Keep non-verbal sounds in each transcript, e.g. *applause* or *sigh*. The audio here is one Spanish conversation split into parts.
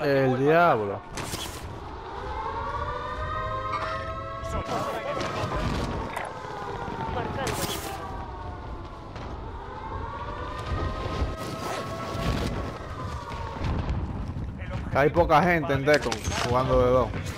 El diablo. Hay poca gente en Decon jugando de dos.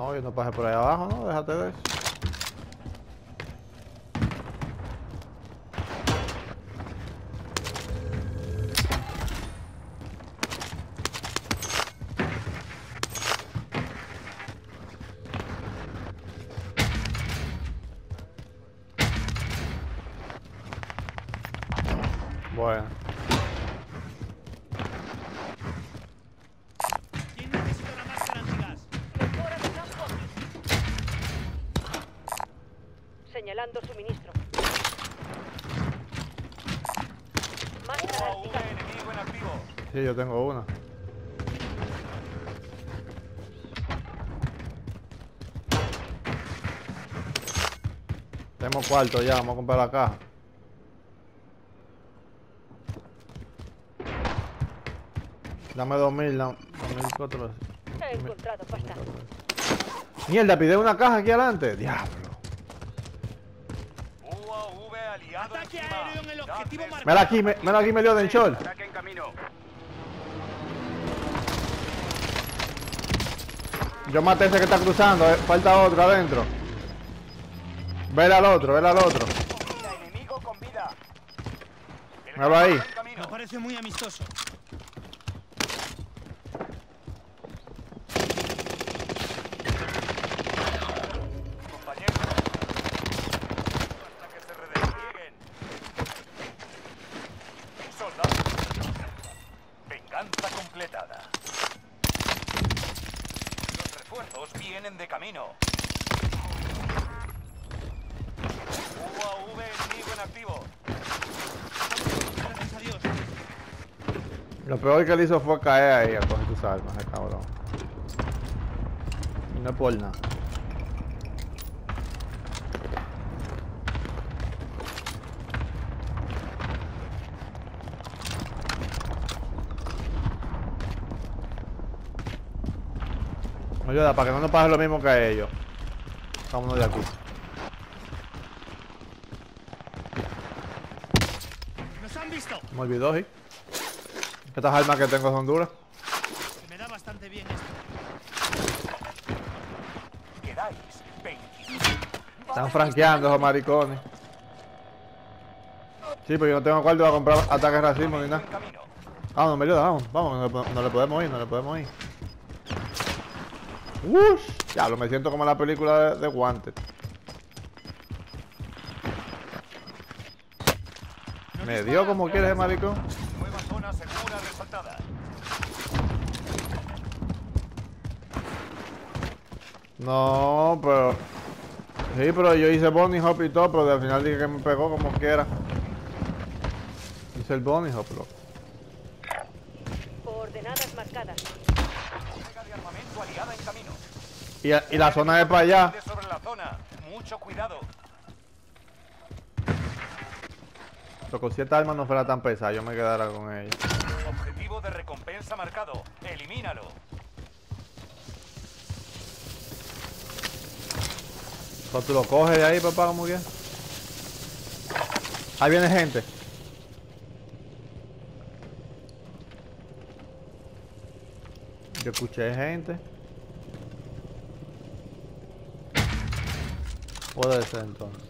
No, yo no pasé por ahí abajo, ¿no? Déjate de. Suministro. Máscara antigas. enemigo en activo. Sí, yo tengo una. Tenemos cuarto ya, vamos a comprar la caja. Dame 2000, dame 2400. He encontrado pasta. Mierda, pide una caja aquí adelante. Diablo. UAV aliado Ataque aéreo en el objetivo marcado. Mira aquí, me- mira aquí, Melio del Short. Ataque en camino. Yo maté a ese que está cruzando, eh, falta otro adentro. Vela al otro, vela al otro. Vida, enemigo con vida. El Míralo ahí. Me parece muy amistoso. Compañeros. Hasta que se redespieguen. Soldado. Venganza completada. Los refuerzos vienen de camino. UAV enemigo en activo. Gracias a Dios. Lo peor que le hizo fue caer ahí a coger tus armas, ese cabrón. Y no es por nada. Ayuda, para que no nos pase lo mismo que a ellos. Vámonos de aquí. Nos han visto. Me olvidó, ¿sí? Estas armas que tengo son duras. Me da bastante bien esto. Quedáis 20. Están franqueando esos maricones. Sí, pero yo no tengo cuarto para comprar ataques racismo ni nada. Vamos, me ayuda, vamos, vamos, no, no le podemos ir, no le podemos ir. Ush, ya lo me siento como en la película de, de Wanted. Me dio como quiere ese maricón. Nueva zona segura resaltada. No, pero. Sí, pero yo hice bunny hop y todo, pero al final dije que me pegó como quiera. Hice el bunny hop, loco. Coordenadas marcadas. Carga de armamento aliada en camino. Y, y la zona es para allá. Sobre la zona. Mucho cuidado. Loco, si esta arma no fuera tan pesada, yo me quedara con ella. Objetivo de recompensa marcado. Elimínalo. Tú lo coges de ahí, papá, como bien. Ahí viene gente. Yo escuché gente. Puede ser entonces.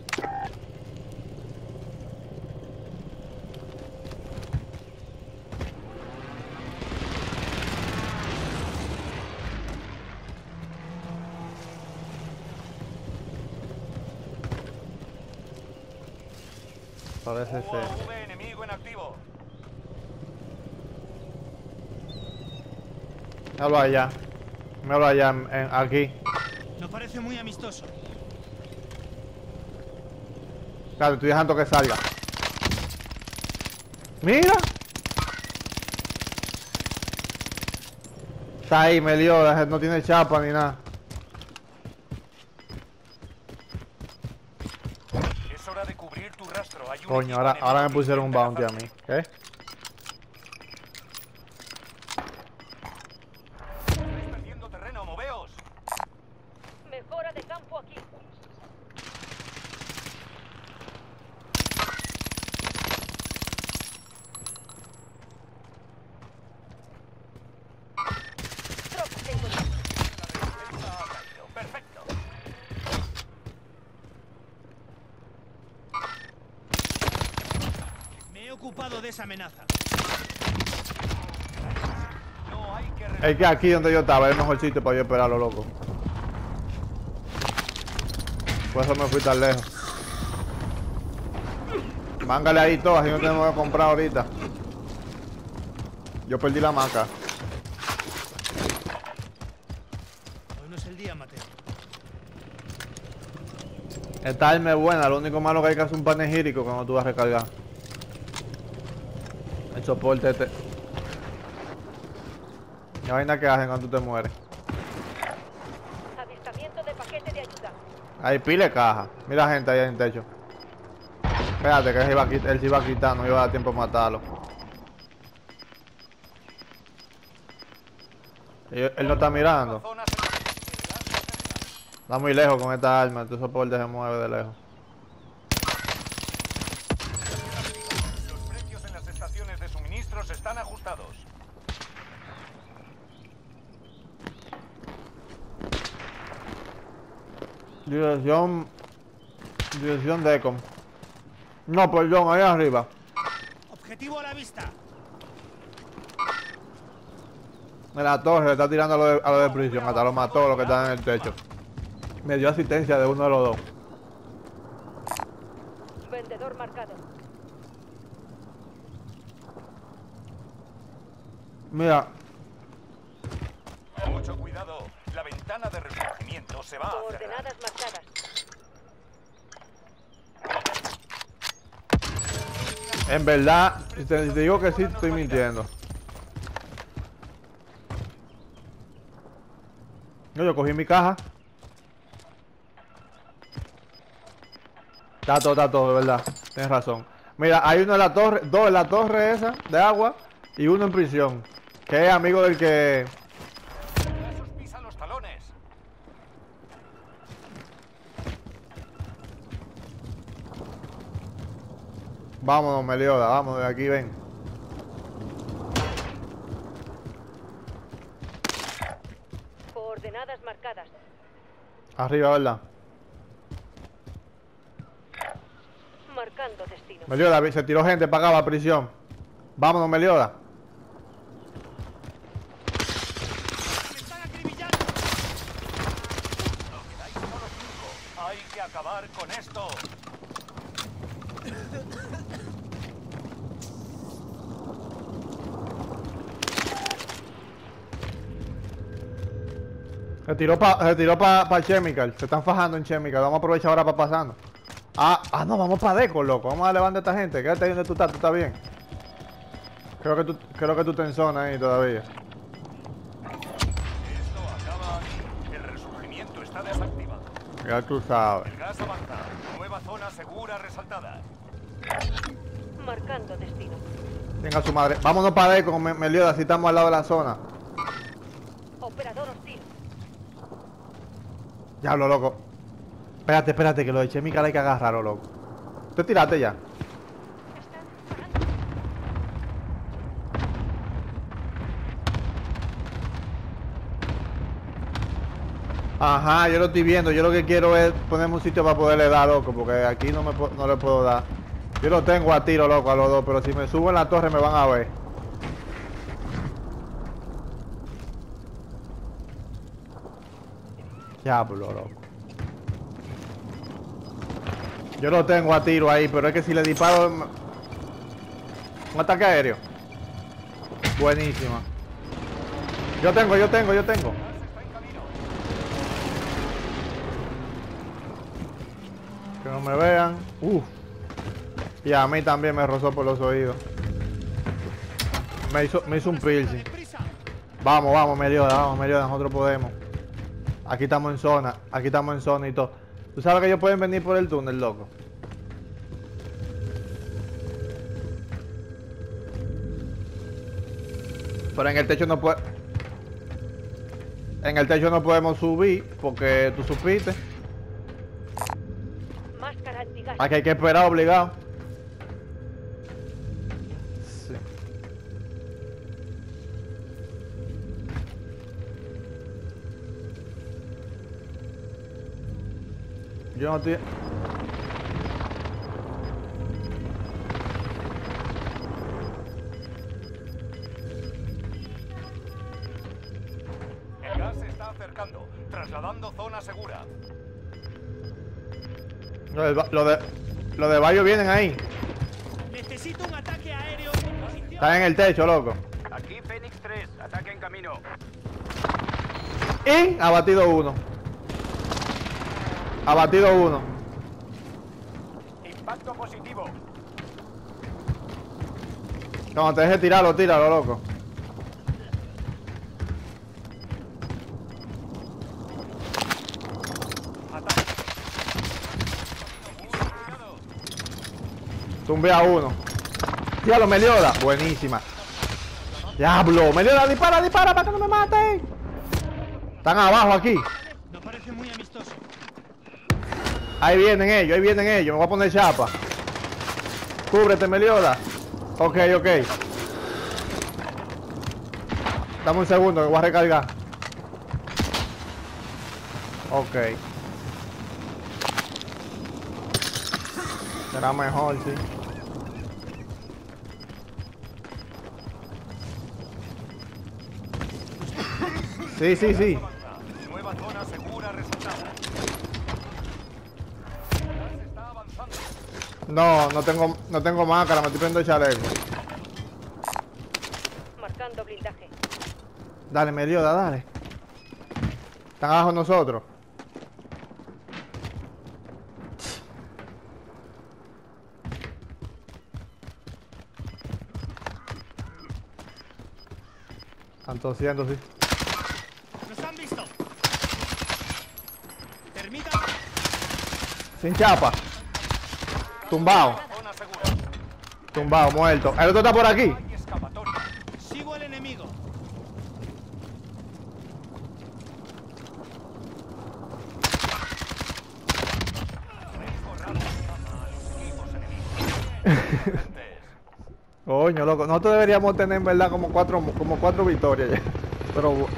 Parece ser. Enemigo en activo. Míralo allá. Míralo allá, en- en- aquí. No parece muy amistoso. Claro, estoy dejando que salga. Mira. Está ahí, me lió, no tiene chapa ni nada. Es hora de cubrir tu rastro. Hay un Coño, ahora, ahora me pusieron un bounty a mí. ¿Qué? Estáis perdiendo terreno, moveos. Mejora de campo aquí. Ocupado de esa amenaza. No hay que re- Es que aquí donde yo estaba es mejor sitio para yo esperarlo, loco. Por eso me fui tan lejos. Mángale ahí todo, así no tenemos que comprar ahorita. Yo perdí la maca. Hoy no es el día, Mateo. Esta arma es buena, lo único malo que hay que hacer un panegírico cuando tú vas a recargar. El soporte este. La vaina que hacen cuando tú te mueres. Avistamiento de paquete de ayuda. Hay pile caja. Mira gente ahí en el techo. Espérate que él se iba a, quit- él se iba a quitar, no iba a dar tiempo a matarlo. Él, él no está mirando. Está muy lejos con esta arma, tu soporte se mueve de lejos. Los precios en las estaciones de suministros están ajustados. Dirección. Dirección de Ecom. No, perdón, ahí arriba. Objetivo a la vista. En la torre le está tirando a lo de, a lo de prisión, hasta lo mató lo que está en el techo. Me dio asistencia de uno de los dos. Vendedor marcado. Mira, Mucho cuidado. Ventana de resurgimiento se va a. Coordenadas marcadas. en verdad, si te, te digo que sí, estoy mintiendo. No, yo cogí mi caja. Está todo, está todo, de verdad. Tienes razón. Mira, hay uno en la torre, dos en la torre esa de agua y uno en prisión. Que es amigo del que. Esos pisan los talones. Vámonos, Melioda, vámonos de aquí, ven. Coordenadas marcadas. Arriba, ¿verdad? Marcando destino. Melioda, se tiró gente para acá, para prisión. Vámonos, Melioda. Acabar con esto. Se tiró para se tiró pa, pa Chemical. Se están fajando en Chemical. Vamos a aprovechar ahora para pasarnos. Ah, ah, no, vamos para Deco, loco. Vamos a levantar a esta gente. Quédate ahí donde tú estás, tú estás bien. Creo que tú, creo que tú te en zona ahí todavía. Esto acaba aquí. El resurgimiento está desactivado. Ya tú sabes. El gas avanza. Nueva zona segura resaltada. Marcando destino. Venga su madre. Vámonos para Deco, Me- si estamos al lado de la zona. Operador. Diablo, loco. Espérate, espérate, que lo de Chemical hay que agarrarlo, loco. Te ya. Ajá, yo lo estoy viendo. Yo lo que quiero es ponerme un sitio para poderle dar, loco, porque aquí no, me, no le puedo dar. Yo lo tengo a tiro, loco, a los dos, pero si me subo en la torre me van a ver. Diablo, loco. Yo lo tengo a tiro ahí, pero es que si le disparo... Un ataque aéreo. Buenísima. Yo tengo, yo tengo, yo tengo. Que no me vean. Uf. Y a mí también me rozó por los oídos. Me hizo, me hizo un piercing. Vamos, vamos, Melioda, vamos, Melioda, nosotros podemos. Aquí estamos en zona, aquí estamos en zona y todo. ¿Tú sabes que ellos pueden venir por el túnel, loco? Pero en el techo no puede... En el techo no podemos subir porque tú supiste. Aquí hay que esperar obligado. Yo no estoy... El gas se está acercando, trasladando zona segura. Lo de... Lo de, lo de Bayo vienen ahí. Necesito un ataque aéreo en posición. Están en el techo, loco. Aquí Fénix 3, ataque en camino. Y abatido uno. Abatido uno. Impacto positivo. Cuando te deje tirarlo, tíralo, loco. Tumbé a uno. Tíralo, Melioda. Buenísima. Diablo, Melioda, dispara, dispara para que no me maten. Están abajo aquí. No parece muy amistoso. Ahí vienen ellos, ahí vienen ellos. Me voy a poner chapa. Cúbrete, Melioda. Ok, ok. Dame un segundo que voy a recargar. Ok. Será mejor, sí. Sí, sí, sí. Nueva zona segura resultada. No, no tengo, no tengo máscara, me estoy poniendo el chaleco. Marcando blindaje. Dale, Melioda, dale. Están abajo nosotros. Están tosiendo, sí. ¡Nos han visto! Termita. Sin chapa. Tumbado. Tumbado, muerto. El otro está por aquí. Sigo al enemigo. *laughs* Coño, loco. Nosotros deberíamos tener en verdad como cuatro, como cuatro victorias ya. Pero.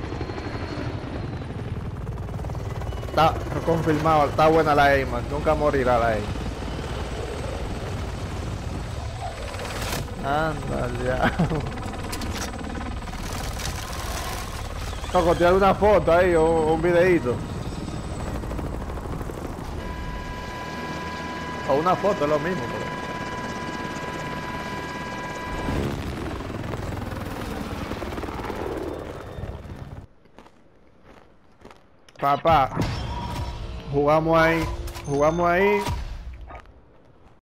Está confirmado, está buena la aim, man. Nunca morirá la aim. Anda, ya. Loco, tirar una foto ahí o un videito. O una foto, es lo mismo. pero- Papá, jugamos ahí, jugamos ahí